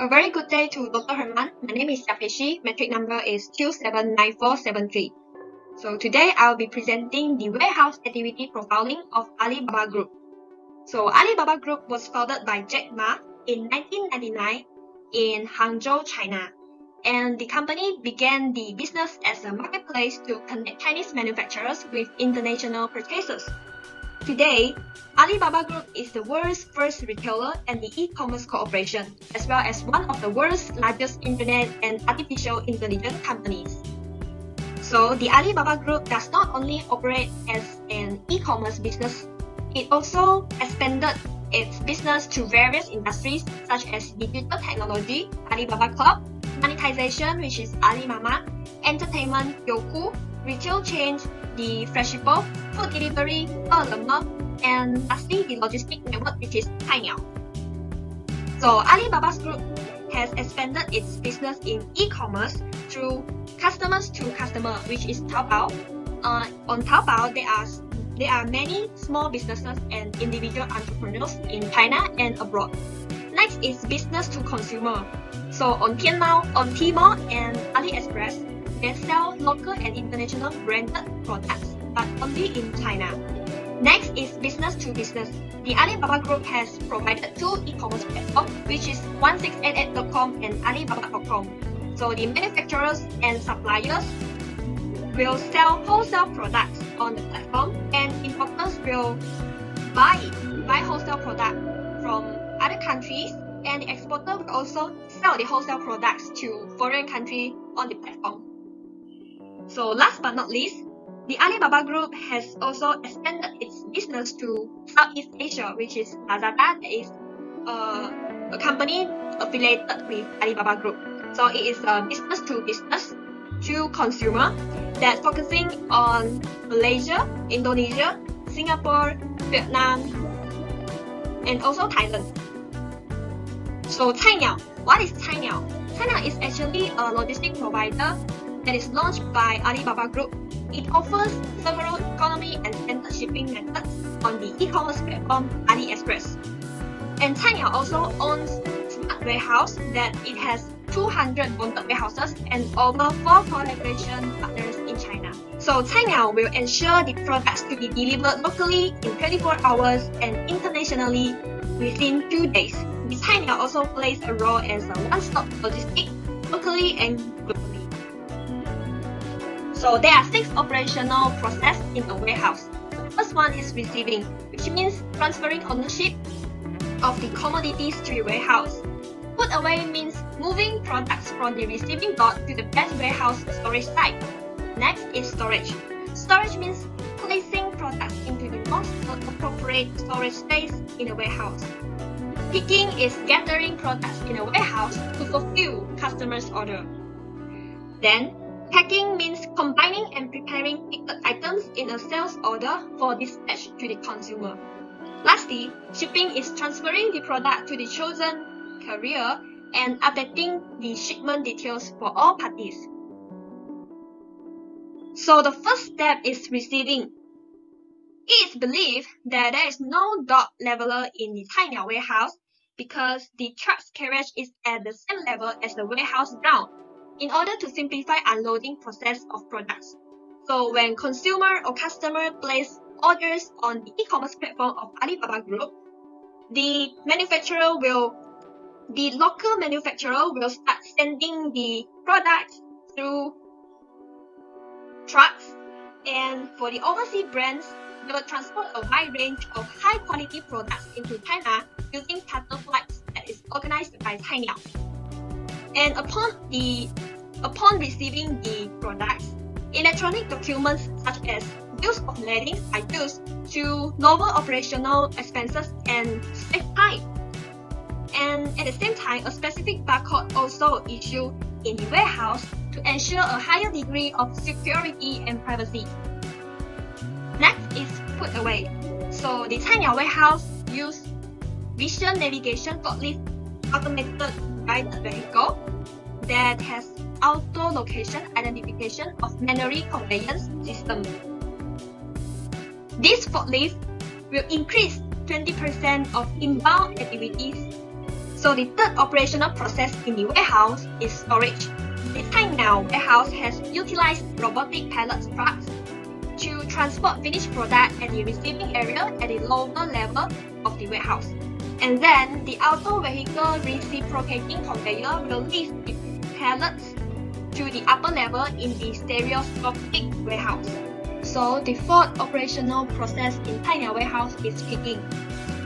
A very good day to Dr. Herman. My name is Yap Pei Shi. Metric number is 279473. So today I'll be presenting the warehouse activity profiling of Alibaba Group. So Alibaba Group was founded by Jack Ma in 1999 in Hangzhou, China. And the company began the business as a marketplace to connect Chinese manufacturers with international purchasers. Today, Alibaba Group is the world's first retailer and the e-commerce corporation, as well as one of the world's largest internet and artificial intelligence companies. So the Alibaba Group does not only operate as an e-commerce business, it also expanded its business to various industries such as digital technology, Alibaba Cloud, monetization, which is Alimama, entertainment, Youku, retail chains, the Freshippo, food delivery, Ele.me, and lastly, the logistic network, which is Cainiao. So Alibaba's group has expanded its business in e-commerce through customers to customer, which is Taobao. Uh, on Taobao, there are there are many small businesses and individual entrepreneurs in China and abroad. Next is business to consumer. So on Tmall, on Tmall and AliExpress, they sell local and international branded products, but only in China. Next is business to business. The Alibaba Group has provided two e-commerce platforms, which is 1688.com and Alibaba.com. So the manufacturers and suppliers will sell wholesale products on the platform, and importers will buy buy wholesale product from other countries, and the exporter will also sell the wholesale products to foreign country on the platform. So last but not least, the Alibaba Group has also expanded its business to Southeast Asia, which is Lazada, that is uh, a company affiliated with Alibaba Group. So it is a business to business to consumer that focusing on Malaysia, Indonesia, Singapore, Vietnam, and also Thailand. So Cainiao, what is Cainiao? Cainiao is actually a logistic provider that is launched by Alibaba Group. It offers several economy and standard shipping methods on the e-commerce platform AliExpress. And Cainiao also owns Smart Warehouse that it has 200 bonded warehouses and over 4 collaboration partners in China. So Cainiao will ensure the products to be delivered locally in 24 hours and internationally within 2 days. Cainiao also plays a role as a one-stop logistic locally and globally. So there are six operational processes in a warehouse. The first one is receiving, which means transferring ownership of the commodities to the warehouse. Put away means moving products from the receiving dock to the best warehouse storage site. Next is storage. Storage means placing products into the most appropriate storage space in a warehouse. Picking is gathering products in a warehouse to fulfill customers' order. Then, packing means combining and preparing picked items in a sales order for dispatch to the consumer. Lastly, shipping is transferring the product to the chosen carrier and updating the shipment details for all parties. So the first step is receiving. It is believed that there is no dock leveler in the Cainiao warehouse because the truck's carriage is at the same level as the warehouse ground in order to simplify unloading process of products. So when consumer or customer place orders on the e-commerce platform of Alibaba Group, the manufacturer will the local manufacturer will start sending the products through trucks and for the overseas brands they will transport a wide range of high quality products into China using charter flights that is organized by Cainiao. And upon the upon receiving the products, electronic documents such as bills of lading are used to lower operational expenses and save time. And at the same time, a specific barcode also issued in the warehouse to ensure a higher degree of security and privacy. Next is put away. So the Cainiao warehouse use vision navigation forklift automated guided vehicle that has auto location identification of manually conveyance system. This forklift will increase 20% of inbound activities So the third operational process in the warehouse is storage. The now, warehouse has utilized robotic pallet trucks to transport finished product at the receiving area at the lower level of the warehouse. And then the auto vehicle reciprocating conveyor will lift the pallets to the upper level in the stereoscopic warehouse. So the fourth operational process in Cainiao warehouse is picking.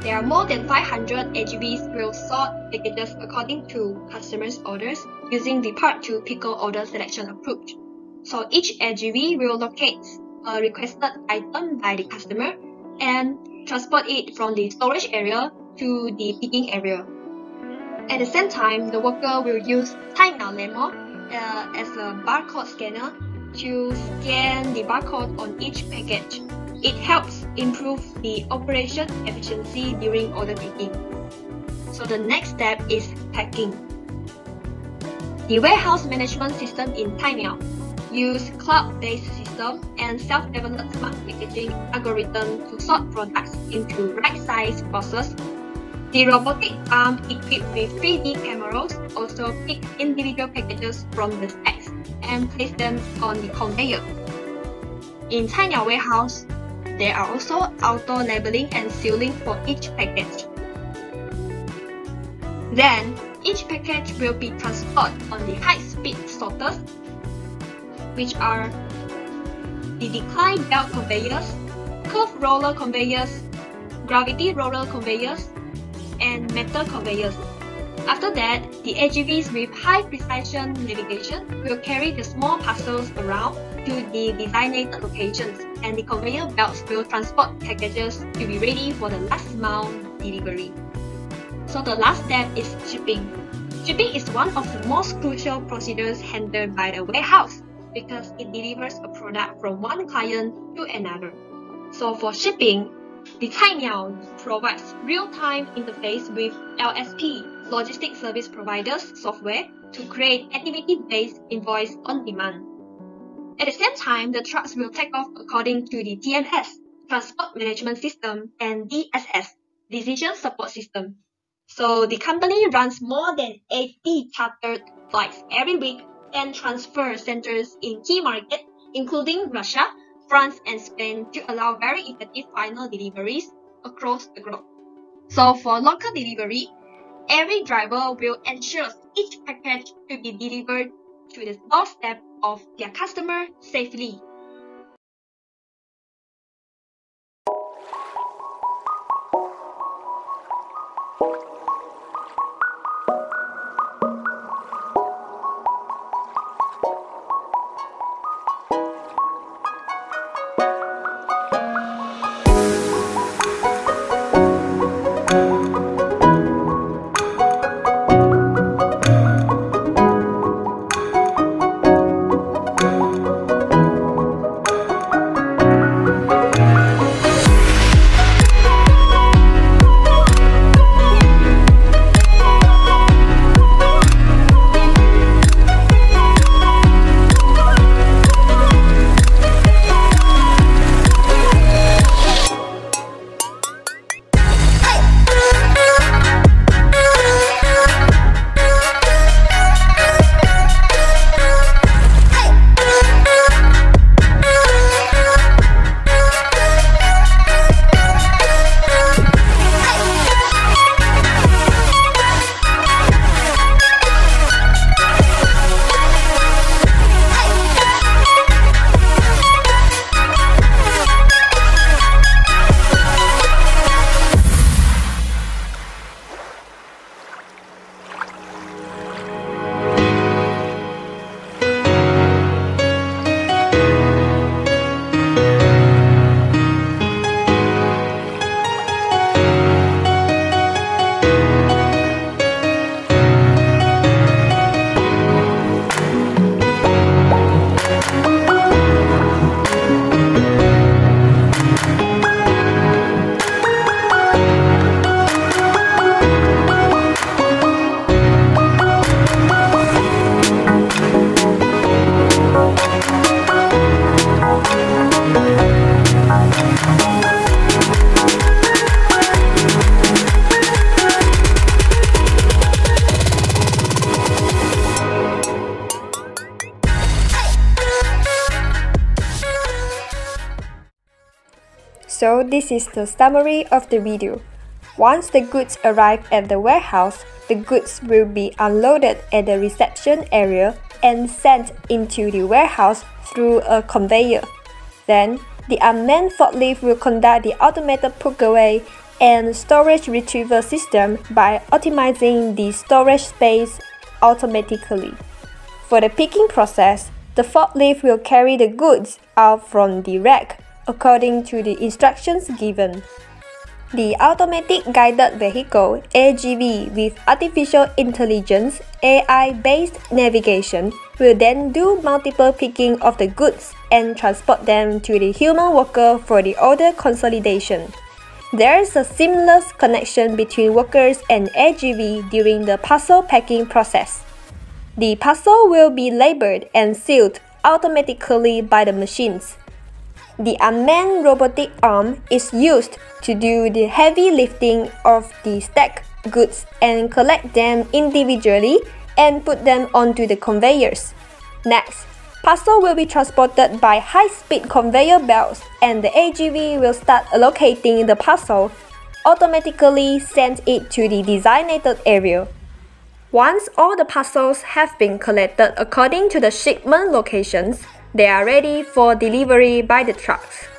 There are more than 500 AGVs will sort packages according to customers' orders using the part to picker order selection approach. So each AGV will locate a requested item by the customer and transport it from the storage area to the picking area. At the same time, the worker will use Cainiao Lemo uh, as a barcode scanner to scan the barcode on each package. It helps improve the operation efficiency during order picking. So the next step is packing. The warehouse management system in Cainiao use cloud-based system and self-developed smart packaging algorithm to sort products into right-size boxes. The robotic arm equipped with 3D cameras also pick individual packages from the stacks and place them on the conveyor. In Cainiao warehouse, there are also auto labeling and sealing for each package. Then, each package will be transported on the high-speed sorters, which are the decline belt conveyors, curve roller conveyors, gravity roller conveyors, and metal conveyors. After that, the AGVs with high precision navigation will carry the small parcels around to the designated locations, and the conveyor belts will transport packages to be ready for the last mile delivery. So the last step is shipping. Shipping is one of the most crucial procedures handled by the warehouse because it delivers a product from one client to another. So for shipping, the Cainiao provides real-time interface with LSP, Logistic Service Providers software, to create activity-based invoice on demand. At the same time, the trucks will take off according to the TMS, Transport Management System, and DSS, Decision Support System. So the company runs more than 80 chartered flights every week and transfer centers in key markets, including Russia, France, and Spain to allow very effective final deliveries across the globe. So for local delivery, every driver will ensure each package to be delivered to the doorstep of their customer safely. This is the summary of the video. Once the goods arrive at the warehouse, the goods will be unloaded at the reception area and sent into the warehouse through a conveyor. Then, the unmanned forklift will conduct the automated put away and storage retrieval system by optimizing the storage space automatically. For the picking process, the forklift will carry the goods out from the rack according to the instructions given. The Automatic Guided Vehicle AGV with Artificial Intelligence AI-based navigation will then do multiple picking of the goods and transport them to the human worker for the order consolidation. There is a seamless connection between workers and AGV during the parcel packing process. The parcel will be labeled and sealed automatically by the machines. The unmanned robotic arm is used to do the heavy lifting of the stacked goods and collect them individually and put them onto the conveyors. Next, parcel will be transported by high-speed conveyor belts and the AGV will start allocating the parcel, automatically send it to the designated area. Once all the parcels have been collected according to the shipment locations, they are ready for delivery by the trucks.